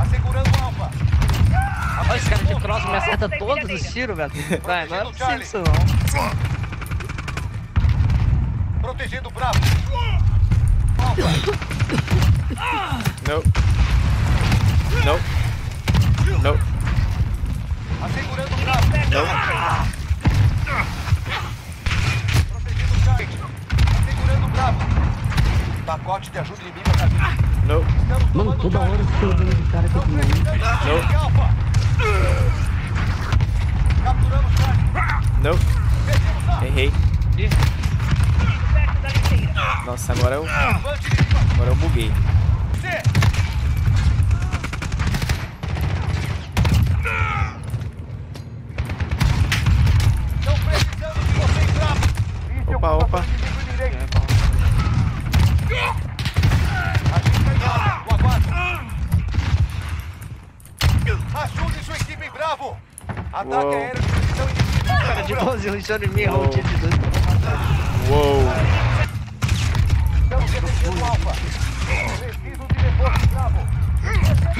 Assegurando o Alfa. Olha esse cara de cross me acerta todos os tiros, velho. Vai, não é possível isso não. Protegendo o Bravo. Alfa. Não. Não. Não. Assegurando o Bravo. Não. Protegendo o Charlie. Assegurando o Bravo. Pacote de ajuda inimigo a caminho. Não. Mano, toda hora Charlie. você vendo esse cara com mim. precisando Não. de. Não. Errei. Nossa, agora eu, agora eu buguei. De 12 rushando em mim, tiro de dois. Uou.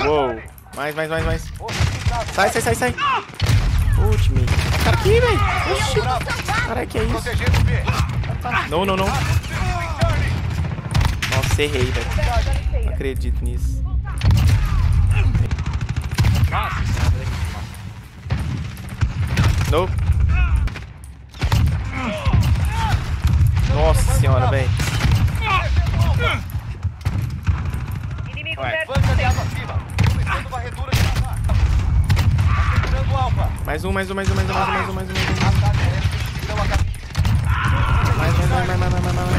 Uou. Mais, mais, mais, mais. Sai, sai, sai, sai. Ultimate. Cara aqui, velho. Oxi. Caralho, que é isso? Não, não, não. Nossa, errei, velho. Não acredito nisso. Nossa Nope. Nossa senhora, velho. Ué, Banca de água acima. Começando varredura de radar. Assegurando o Alfa. Mais um, mais um, mais um, mais um, mais um, mais um, mais um, mais um. Ataque aéreo de precisão a caminho. Mais, mais, mais, mais, mais, mais, mais, mais.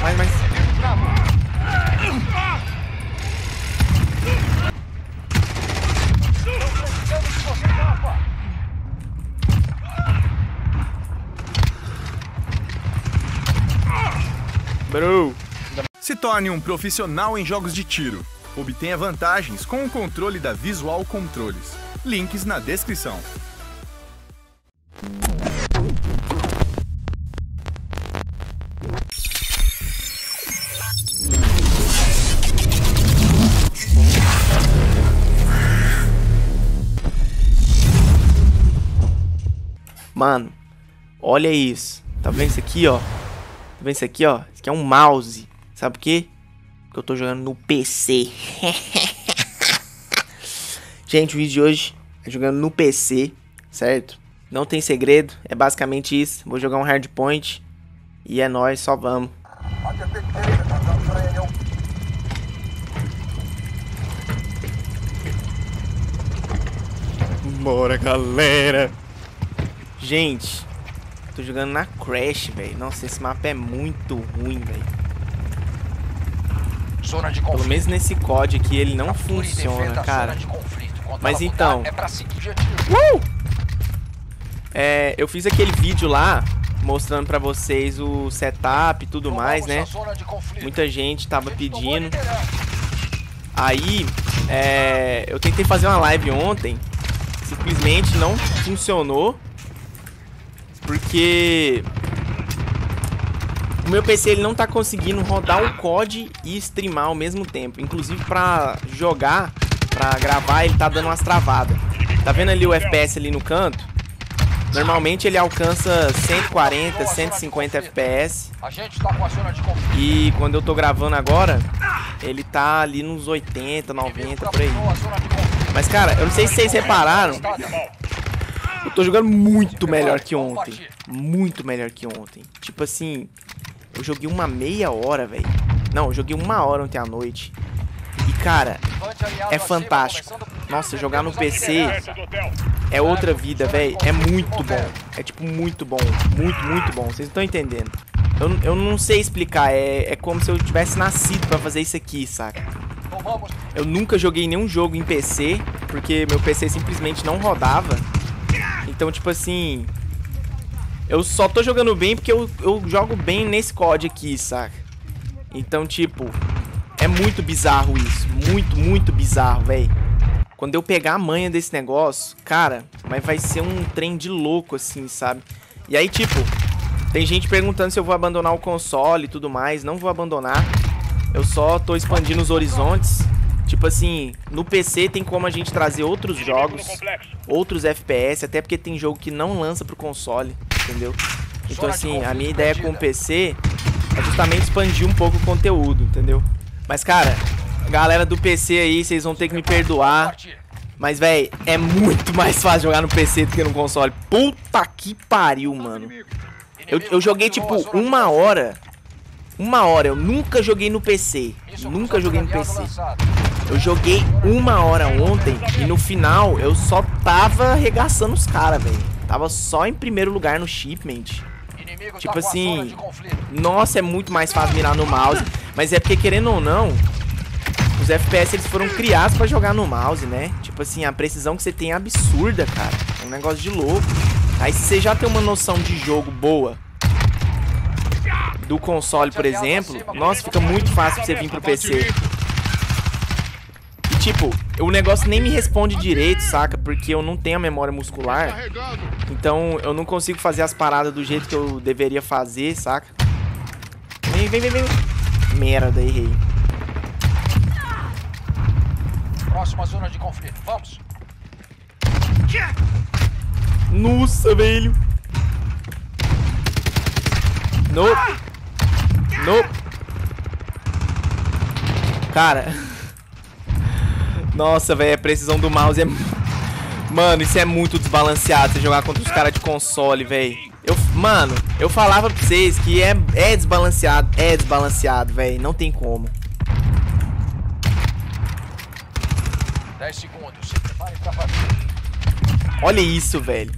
Mais, mais. Protegendo Bravo. Estão precisando de vocês, Alfa. Bro. Se torne um profissional em jogos de tiro. Obtenha vantagens com o controle da Visual Controles. Links na descrição. Mano, olha isso. Tá vendo isso aqui, ó? Tá vendo isso aqui, ó? Isso aqui é um mouse. Sabe por quê? Porque eu tô jogando no PC. Gente, o vídeo de hoje é jogando no PC, certo? Não tem segredo, é basicamente isso. Vou jogar um hardpoint e é nóis, só vamos. Bora, galera! Gente, tô jogando na Crash, velho. Nossa, esse mapa é muito ruim, velho. Zona de Pelo menos nesse COD aqui ele não funciona, cara. Mas então- É pra objetivo. É, eu fiz aquele vídeo lá mostrando pra vocês o setup e tudo mais, né? Muita gente tava pedindo. Aí, é, eu tentei fazer uma live ontem, simplesmente não funcionou, porque o meu PC ele não tá conseguindo rodar o COD e streamar ao mesmo tempo. Inclusive pra jogar, pra gravar, ele tá dando umas travadas. Tá vendo ali o FPS ali no canto? Normalmente ele alcança 140, 150 FPS. Tá. E quando eu tô gravando agora, ele tá ali nos 80, 90, por aí. Mas cara, eu não sei se vocês repararam, eu tô jogando muito melhor que ontem. Muito melhor que ontem. Tipo assim, eu joguei uma meia hora, velho. Não, eu joguei uma hora ontem à noite. E cara, é fantástico. Nossa, jogar no PC é outra vida, velho. É muito bom. É tipo muito bom. Muito, muito bom. Vocês não estão entendendo. Eu, eu não sei explicar. É, é como se eu tivesse nascido pra fazer isso aqui, saca? Eu nunca joguei nenhum jogo em PC, porque meu PC simplesmente não rodava. Então, tipo assim. Eu só tô jogando bem porque eu, eu jogo bem nesse COD aqui, saca? Então, tipo. É muito bizarro isso. Muito, muito bizarro, velho. Quando eu pegar a manha desse negócio, cara, mas vai ser um trem de louco, assim, sabe? E aí, tipo, tem gente perguntando se eu vou abandonar o console e tudo mais. Não vou abandonar. Eu só tô expandindo os horizontes. Tipo assim, no PC tem como a gente trazer outros jogos, outros FPS, até porque tem jogo que não lança pro console, entendeu? Então assim, a minha ideia com o PC é justamente expandir um pouco o conteúdo, entendeu? Mas cara, galera do PC aí, vocês vão ter que me perdoar. Mas, velho, é muito mais fácil jogar no PC do que no console. Puta que pariu, mano. Eu, eu joguei, tipo, uma hora. Uma hora. Eu nunca joguei no PC. Nunca joguei no PC. Eu joguei uma hora ontem e no final eu só tava arregaçando os caras, velho. Tava só em primeiro lugar no shipment. Tipo assim, nossa, é muito mais fácil mirar no mouse. Mas é porque, querendo ou não, os FPS eles foram criados pra jogar no mouse, né? Tipo assim, a precisão que você tem é absurda, cara. É um negócio de louco. Aí se você já tem uma noção de jogo boa do console, por exemplo, nossa, fica muito fácil pra você vir pro PC. Tipo, o negócio nem me responde direito, saca? Porque eu não tenho a memória muscular. Então eu não consigo fazer as paradas do jeito que eu deveria fazer, saca? Vem, vem, vem, vem. Merda, errei. Próxima zona de conflito. Vamos. Nossa, velho. Nope. Nope. Cara. Nossa, velho, a precisão do mouse é... Mano, isso é muito desbalanceado, você jogar contra os caras de console, velho. Eu, mano, eu falava pra vocês que é, é desbalanceado, é desbalanceado, velho. Não tem como. 10 segundos. Se prepare pra. Olha isso, velho.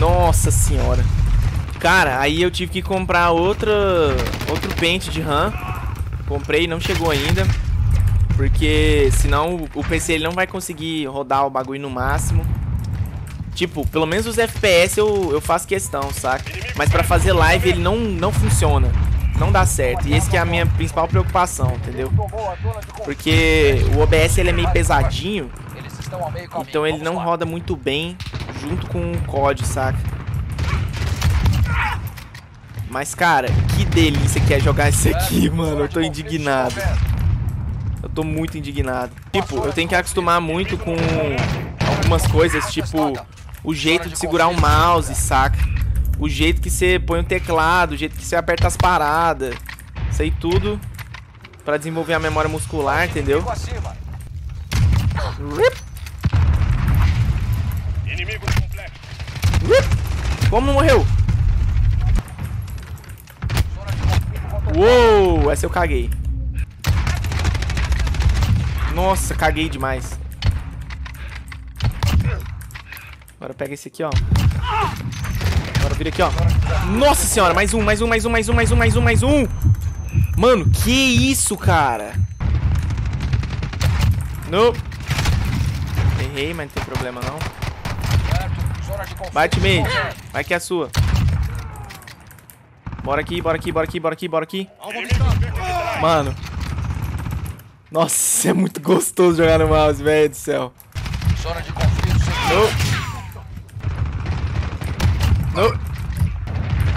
Nossa senhora. Cara, aí eu tive que comprar outra, outro pente de RAM. Comprei, não chegou ainda. Porque senão o PC ele não vai conseguir rodar o bagulho no máximo. Tipo, pelo menos os FPS eu, eu faço questão, saca? Mas pra fazer live ele não, não funciona. Não dá certo. E esse é a minha principal preocupação, entendeu? Porque o OBS ele é meio pesadinho. Então ele não roda muito bem junto com o COD, saca? Mas, cara, que delícia que é jogar isso aqui, mano. Eu tô indignado. Eu tô muito indignado. Tipo, eu tenho que acostumar muito com algumas coisas, tipo, o jeito de segurar o mouse, saca? O jeito que você põe o teclado, o jeito que você aperta as paradas. Aí tudo pra desenvolver a memória muscular, entendeu? Como não morreu? Uou, essa eu caguei. Nossa, caguei demais. Agora pega esse aqui, ó. Agora vira aqui, ó. Nossa senhora, mais um, mais um, mais um, mais um, mais um, mais um, mais um. Mano, que isso, cara? Não. Errei, mas não tem problema não. Time. controlada. Vai que é a sua. Bora aqui, bora aqui, bora aqui, bora aqui, bora aqui. Mano. Nossa, é muito gostoso jogar no mouse, velho do céu. Zona de conflito. No. No.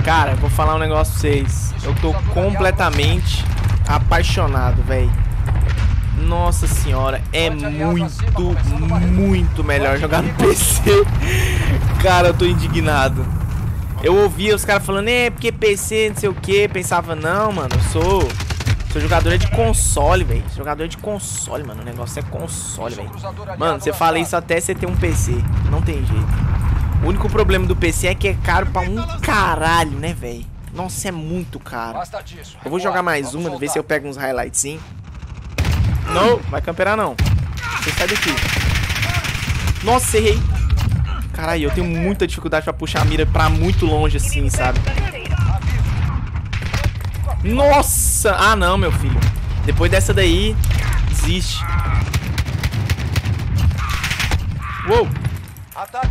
Cara, eu vou falar um negócio pra vocês. Eu tô completamente apaixonado, velho. Nossa senhora, é muito, muito melhor jogar no PC. Cara, eu tô indignado. Eu ouvia os caras falando, é porque PC, não sei o que. Pensava, não, mano, eu sou. Sou jogador é de console, velho. Jogador de console, mano. O negócio é console, velho. Mano, você fala isso até você ter um PC. Não tem jeito. O único problema do PC é que é caro pra um caralho, né, velho? Nossa, é muito caro. Eu vou jogar mais uma, ver se eu pego uns highlights sim. Não, vai camperar não. Você sai daqui. Nossa, errei. Caralho, eu tenho muita dificuldade pra puxar a mira pra muito longe assim, sabe? Nossa! Ah, não, meu filho. Depois dessa daí, desiste. Uou!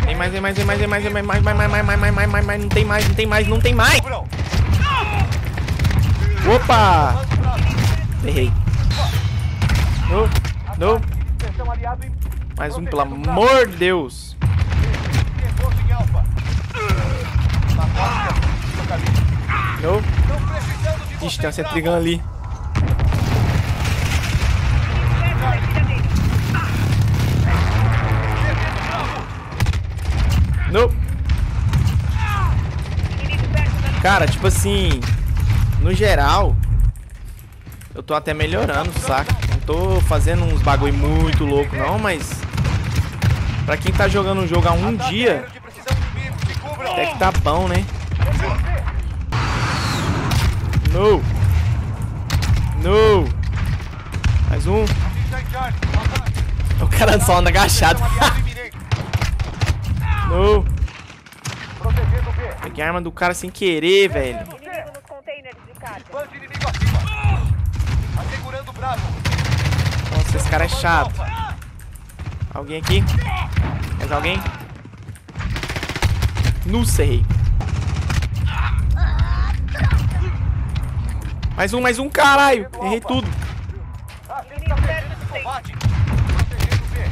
Tem mais, tem mais, tem mais, tem mais, tem mais, mais, mais, mais, mais, mais, mais, mais, mais, não tem mais, não tem mais, não tem mais. Não. Opa! Errei. Aliado em- Mais um, pelo amor de Deus. Reforço distância, Trigan ali. Não. Cara, tipo assim, no geral, eu tô até melhorando, saca? Não tô fazendo uns bagulho muito louco não, mas pra quem tá jogando um jogo há um dia, até que tá bom, né? No! No! Mais um. O cara só anda agachado. No! Peguei a arma do cara sem querer, velho. Nossa, esse cara é chato. Alguém aqui? Mais alguém? Não sei. Mais um, mais um, caralho. Errei tudo.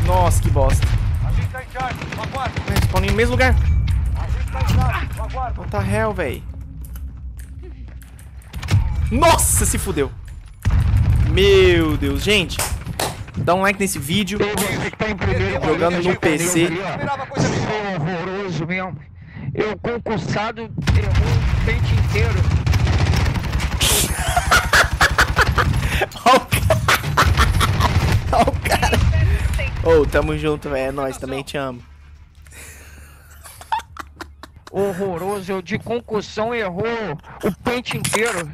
Nossa, que bosta. Agente está em Charlie. Aguarde. Ué, Spawn no mesmo lugar. What the hell, véi? Nossa, se fudeu. Meu Deus. Gente, dá um like nesse vídeo. Tá. Jogando no PC. É. Eu concursado errou o pente inteiro. Ô, tamo junto, velho. É nóis, também te amo. Horroroso. Eu de concussão errou o pente inteiro.